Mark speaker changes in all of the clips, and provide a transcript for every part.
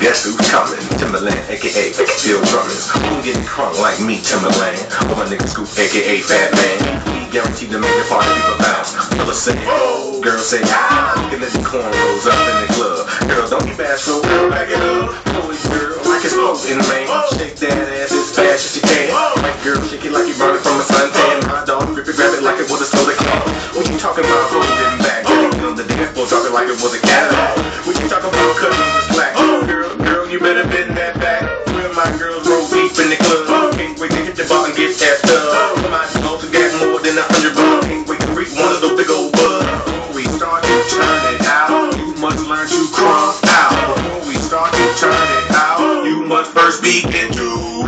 Speaker 1: guess who's coming? Timbaland, aka Phil Drummond. Who getting crunk like me, Timbaland? Or my nigga Scoop, aka Fat Man. We guaranteed to make the party people bounce. Fellas say, oh, girls say, ah, looking at the corn rolls up in the club. Girls, don't be bashful, back it up. Police girl, like it's floating, man. Shake that ass as fast as you can. White girl, shake it like you burning from a suntan. My dog, grip it, grab it like it was a soda can. What you talking about, holding back? On the dance floor, talking like it was a Cadillac. That back. Real my girls roll deep in the club. Can't wait to hit the bar and get that stuff. My dogs got more than a hundred bucks. Can't wait to reap one of those big old buds. Before we start to turn it out, you must learn to crunk out. Before we start to turn it out, you must first begin to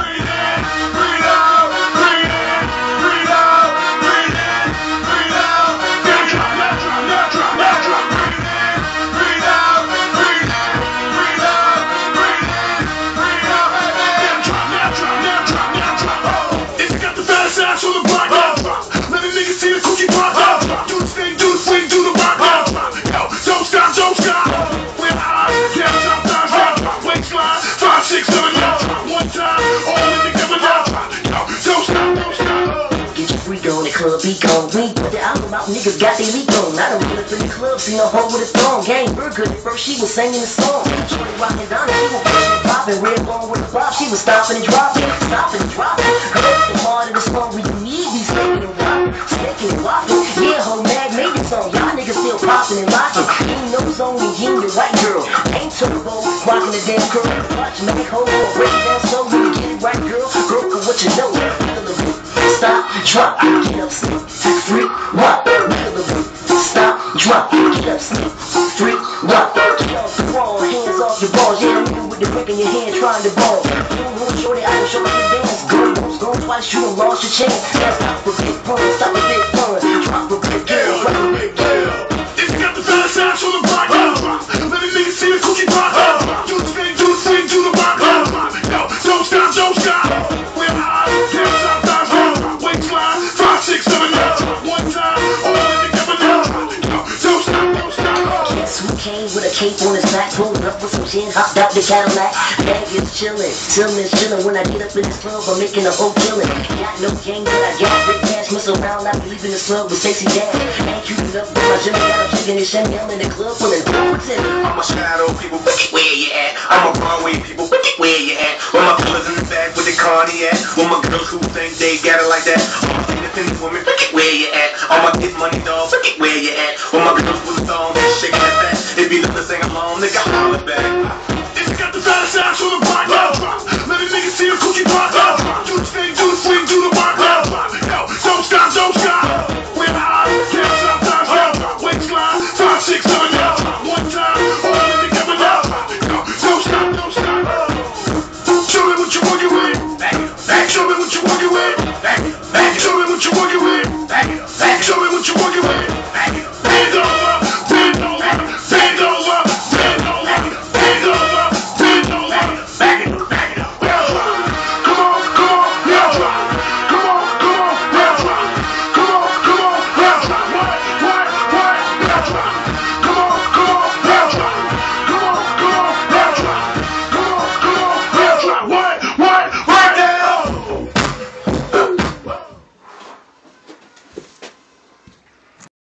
Speaker 2: club be gone. We put the album out, niggas got their leak on. I done run up in the club, seen a hoe with a thong. Gang, her good at first, she was singing the song. Shorty rockin' down, she was pushing and popping. Red bone with a bop, she was stopping and dropping, stopping and dropping. Her the heart of the song, we need these snaking and rockin', snaking and rockin'. Yeah, hoe mag made the song, y'all niggas still popping and locking. Ain't no zone, you the white girl. Ain't turbo, rockin' the damn curl. Watch hold on, break it down slow, when you get it right, girl. Drop, get up, slip, freak, rock, stop, drop, get up, slip, freak, rock, get off the wall, hands off your balls, yeah, I'm with the brick in your hand, trying to ball. Don't know shorty, I can show you dance, go, go, go twice, you lost your chance. That's stop a big pun, stop a his up with some gin, hopped out the Cadillac. Bag is chillin', Tillman's chillin'. When I get up in this club, I'm making a whole killin'. Got no gang, but I got big cash. Mess around, I be leaving this club with Stacey Dash. Ain't cute enough, but my Jimmy got a chicken and Chanel in the club in it.
Speaker 1: I'm a shadow, people, where you at? I'm a Broadway, people, where you at? Where my fellas in the back with the carny at? Where my girls who think they got it like that? All my independent women, where you at? All my get money dogs, where you at? Where my girls with the thong, shaking that back. If you let us sing along, nigga, holler back.
Speaker 3: If you got the dollar signs from the block, let me make niggas see your cookie pop. Do the thing, do the swing, do the rock. Yo, don't stop, don't stop. We're high, can't stop, time, yo. Time, all of them coming up. Don't stop, don't stop. Show me what you're working with. Back, back. show me what you're working with. Back, show me what you want, you with. Back, show me what you're working with.